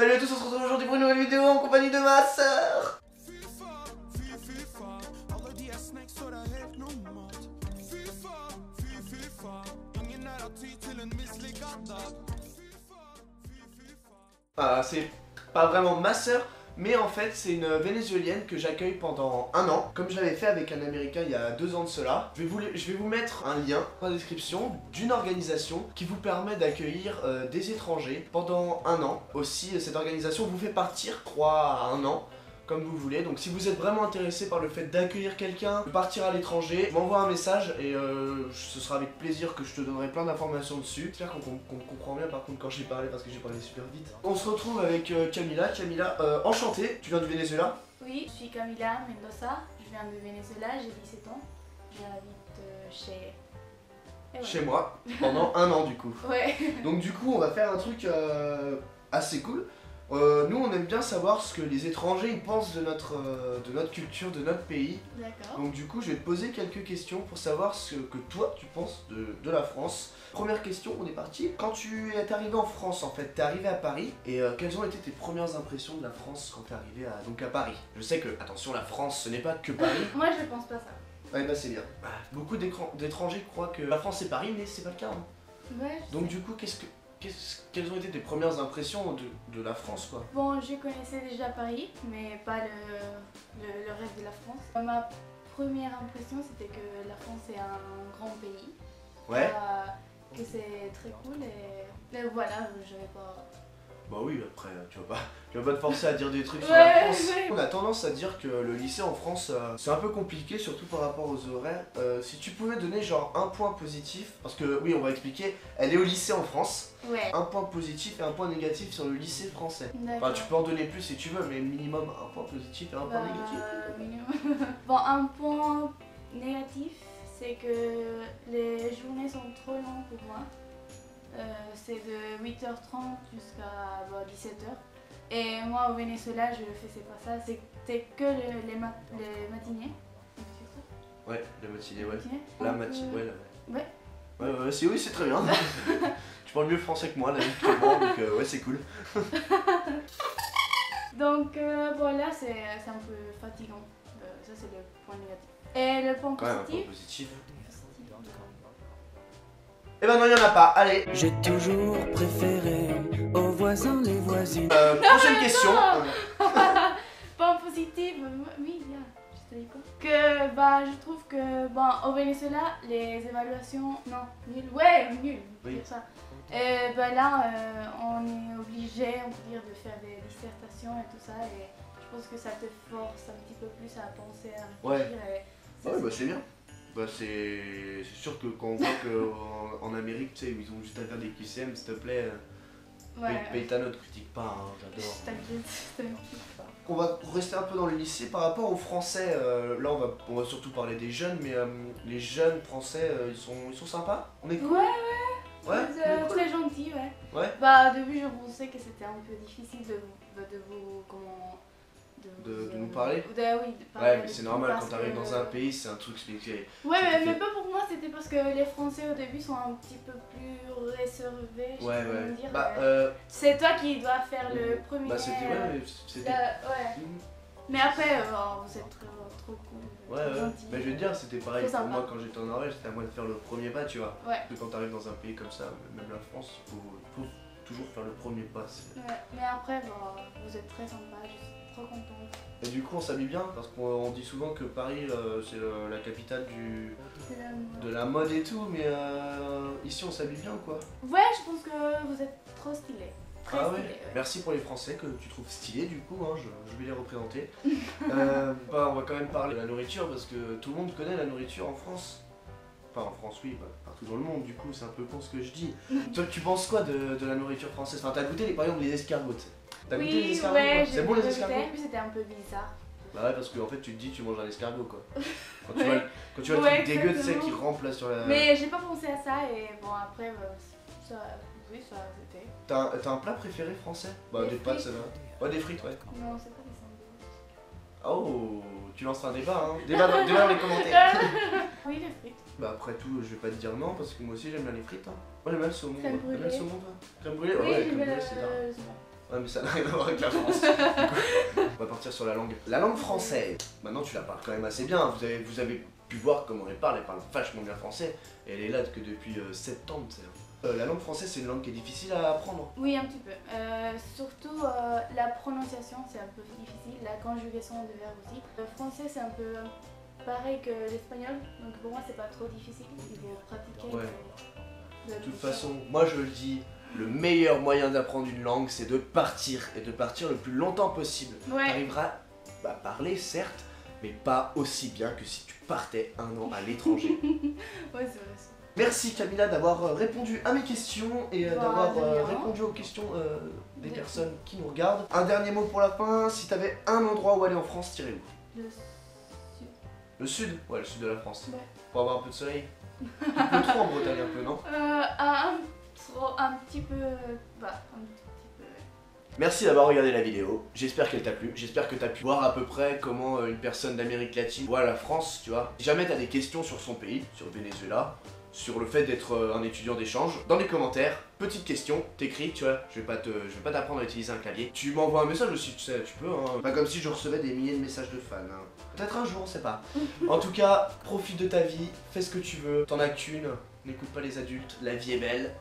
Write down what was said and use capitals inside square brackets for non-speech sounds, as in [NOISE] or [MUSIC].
Salut à tous, on se retrouve aujourd'hui pour une nouvelle vidéo en compagnie de ma sœur. Ah, c'est pas vraiment ma sœur, mais en fait c'est une vénézuélienne que j'accueille pendant un an, comme j'avais fait avec un américain il y a deux ans de cela. Je vais vous, mettre un lien dans la description d'une organisation qui vous permet d'accueillir euh, des étrangers pendant un an. Aussi cette organisation vous fait partir 3 à un an comme vous voulez. Donc si vous êtes vraiment intéressé par le fait d'accueillir quelqu'un, de partir à l'étranger, m'envoie un message et euh, ce sera avec plaisir que je te donnerai plein d'informations dessus. J'espère qu'on comprend bien par contre quand j'ai parlé parce que j'ai parlé super vite. On se retrouve avec euh, Camila. Camila, euh, enchantée, tu viens du Venezuela? Oui, je suis Camila Mendoza, je viens du Venezuela, j'ai 17 ans, j'habite chez... Chez moi, pendant un an du coup. Ouais. Donc du coup on va faire un truc assez cool. Euh, nous, on aime bien savoir ce que les étrangers ils pensent de notre, euh, de notre culture, de notre pays. D'accord. Donc du coup, je vais te poser quelques questions pour savoir ce que toi, tu penses de, de la France. Première question, on est parti. Quand tu es arrivé en France, en fait, tu es arrivé à Paris, et euh, quelles ont été tes premières impressions de la France quand tu es arrivé à, donc à Paris? Je sais que, attention, la France, ce n'est pas que Paris. [LAUGHS] Moi, je pense pas ça. Ouais, bah c'est bien. Bah, beaucoup d'étrangers croient que la France c'est Paris, mais c'est pas le cas. Hein. Ouais, donc du coup, qu'est-ce que quelles ont été tes premières impressions de, la France quoi? Bon, je connaissais déjà Paris, mais pas le, le, reste de la France. Ma première impression, c'était que la France est un grand pays. Ouais. Euh, que c'est très cool et, et voilà, j'avais pas bah oui, après, tu vas pas, tu vas pas te forcer à dire des trucs sur la France. On a tendance à dire que le lycée en France, euh, c'est un peu compliqué, surtout par rapport aux horaires. Euh, si tu pouvais donner genre un point positif, parce que oui, on va expliquer, elle est au lycée en France. Ouais. Un point positif et un point négatif sur le lycée français. Enfin, tu peux en donner plus si tu veux, mais minimum un point positif et un point bah, négatif. [LAUGHS] bon, un point négatif, c'est que les journées sont trop longues pour moi. Euh, c'est de 8h30 jusqu'à 17h. Bah, et moi au Venezuela, je faisais pas ça, c'était que les, les, matinées. Ouais, les matinées, ouais. La matinée, ouais, ouais. Ouais, ouais, c'est, oui, c'est très bien. [LAUGHS] tu parles mieux français que moi, là, que moi, donc euh, ouais, c'est cool. [LAUGHS] donc euh, voilà, c'est, un peu fatigant. ça, c'est le point négatif. Et le point positif. Ouais, un point positif? Eh ben non, il y en a pas. Allez. J'ai toujours préféré aux voisins les voisines. Euh, prochaine question. [LAUGHS] Point positif, oui. Je te dis quoi? Que bah je trouve que bon au Venezuela les évaluations non nul ouais nul oui. ça. Et bah là euh, on est obligé on peut dire de faire des dissertations et tout ça et je pense que ça te force un petit peu plus à penser à réfléchir. Ouais. Et ouais bah c'est bien. Bah c'est sûr que quand on voit qu'en en Amérique, tu sais, ils ont juste à faire des QCM, s'il te plaît, euh, ouais. paye, ta note, critique pas, hein, j'adore. T'inquiète, [LAUGHS] On va rester un peu dans le lycée par rapport aux Français. Euh, là, on va, on va surtout parler des jeunes, mais euh, les jeunes Français, ils, sont, ils sont sympas On est cool Ouais, ouais. Ouais, très gentils, ouais. Ouais. Bah, au début, je pensais que c'était un peu difficile de, de vous. Comment de, nous parler oui, Ouais, mais c'est normal, quand t'arrives dans un pays, c'est un truc spécial. Ouais, mais, mais, pas pour moi, c'était parce que les Français au début sont un petit peu plus réservés. Ouais, ouais. Dire, bah, euh... C'est toi qui dois faire le mm. premier. Bah, c'était. Ouais, c'était. ouais. Mm. Mais après, euh, oh, vous êtes trop, trop cool. Ouais, ouais. Mais je veux dire, c'était pareil pour moi quand j'étais en Norvège, c'était à moi de faire le premier pas, tu vois. Ouais. Parce que quand t'arrives dans un pays comme ça, même la France, il faut, faut, toujours faire le premier pas. Ouais, mais après, bon, vous êtes très sympa, je suis trop contente. Et du coup, on s'habille bien parce qu'on dit souvent que Paris euh, c'est la capitale du de la mode et tout, mais euh, ici on s'habille bien quoi. Ouais, je pense que vous êtes trop stylé. ah ouais. Merci pour les Français que tu trouves stylés du coup, hein, je, vais les représenter. [LAUGHS] euh, bah, on va quand même parler de la nourriture parce que tout le monde connaît la nourriture en France. Enfin en France oui, bah, partout dans le monde du coup c'est un peu con ce que je dis. [LAUGHS] Toi tu penses quoi de, de la nourriture française? Enfin t'as goûté par exemple les escargots T'as goûté les escargots ouais, C'est bon les escargots? c'était un peu bizarre. Bah ouais, parce qu'en fait, tu te dis, tu manges un escargot quoi. Quand tu vois, quand tu vois le truc dégueu, tu sais, qui rampe là sur la. Mais j'ai pas pensé à ça et bon, après, bah, ça. Oui, ça c'était. T'as un, plat préféré français? Bah, des, pâtes, ça va. Ouais, des frites, ouais. Non, c'est pas des sandwichs. Oh, tu lances un débat, hein. [LAUGHS] Débat dans, débat dans les commentaires. [LAUGHS] oui, les frites. Bah, après tout, je vais pas te dire non parce que moi aussi j'aime bien les frites. Hein. Moi, j'aime bien le saumon. Crème brûlée. le saumon, toi Crème brûlée? Oui, ouais, crème brûlée, c'est Ouais, mais ça n'a rien à voir avec la France. [LAUGHS] On va partir sur la langue. La langue française. Maintenant, tu la parles quand même assez bien. Vous avez, vous avez pu voir comment elle parle. Elle parle vachement bien français. Et elle est là que depuis euh, septembre. tu sais. Euh, la langue française, c'est une langue qui est difficile à apprendre. Oui, un petit peu. Euh, surtout euh, la prononciation, c'est un peu difficile. La conjugaison de verbes aussi. Le français, c'est un peu pareil que l'espagnol. Donc pour moi, c'est pas trop difficile. Il faut pratiquer. Ouais. faut- De toute façon, moi je le dis, le meilleur moyen d'apprendre une langue, c'est de partir. Et de partir le plus longtemps possible. Tu arriveras à parler, certes, mais pas aussi bien que si tu partais un an à l'étranger. [LAUGHS] Ouais, c'est vrai. ça. Merci Camilla d'avoir euh, répondu à mes questions et euh, Bah, d'avoir euh, répondu aux questions euh, des De- personnes qui nous regardent. Un dernier mot pour la fin, si t'avais un endroit où aller en France, t'irais où? Le sud. Le sud? Ouais, le sud de la France. Ouais. Pour avoir un peu de soleil. Il pleut trop en Bretagne un peu, non? Euh, un, trop, un petit peu. Bah, un petit peu. Merci d'avoir regardé la vidéo, j'espère qu'elle t'a plu, j'espère que t'as pu voir à peu près comment euh, une personne d'Amérique latine voit la France, tu vois. Si jamais t'as des questions sur son pays, sur le Venezuela, sur le fait d'être euh, un étudiant d'échange, dans les commentaires, petite question, t'écris, tu vois, je vais pas te, je vais pas t'apprendre à utiliser un clavier. Tu m'envoies un message aussi, tu sais, tu peux, hein. Pas comme si je recevais des milliers de messages de fans, hein. Peut-être un jour, on sait pas. [LAUGHS] En tout cas, profite de ta vie, fais ce que tu veux, t'en as qu'une, n'écoute pas les adultes, la vie est belle.